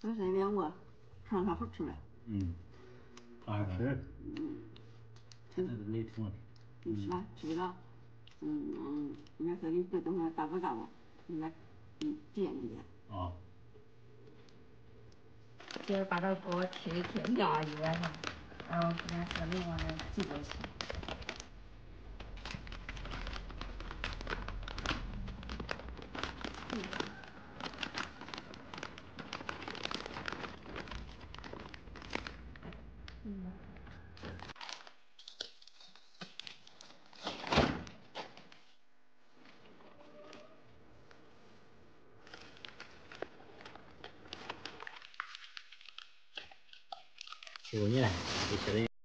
这是两个，看看好吃没？嗯，好吃。嗯，现在都没听过。你吃吧，吃不了。嗯嗯，人家说你这东西大不大吧？应该嗯垫一点。啊。就是把这锅贴贴晾一晚上，然后今天吃能往那挤过去。Ừ. Chưa nhá, đi xử lý.